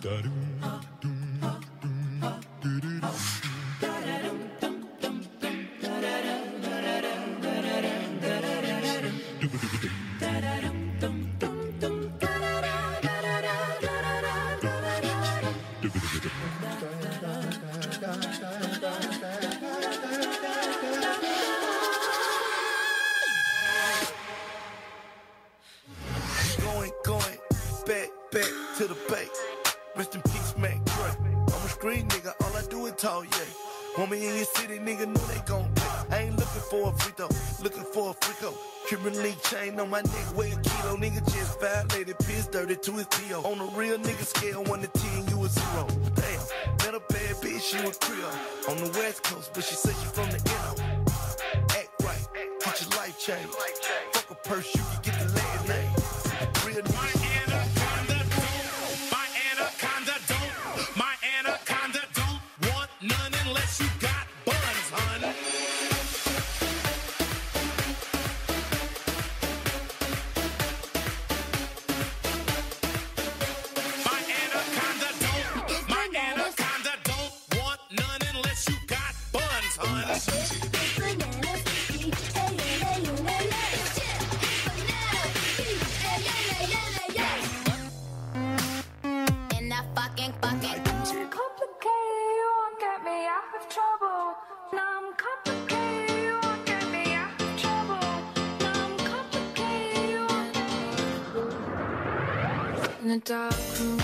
Going, going, back, back to the base. Rest in peace, Mac Dre. I'm a street nigga, all I do is talk, yeah. Want me in your city, nigga, know they gon' pay. I ain't looking for a free throw, looking for a freako. Cuban link chain on my neck, weigh a kilo. Nigga just violated, piss dirty to his PO. On a real nigga scale, 1 to 10, you a zero. Damn, met a bad bitch, she was Creole. On the west coast, but she said she from the NO. Act right, get your life change. Fuck a purse, you can get the last name. Real nigga. Complicated, you won't get me out of trouble. I'm complicated, you won't get me out of trouble. I'm complicated. In a dark room,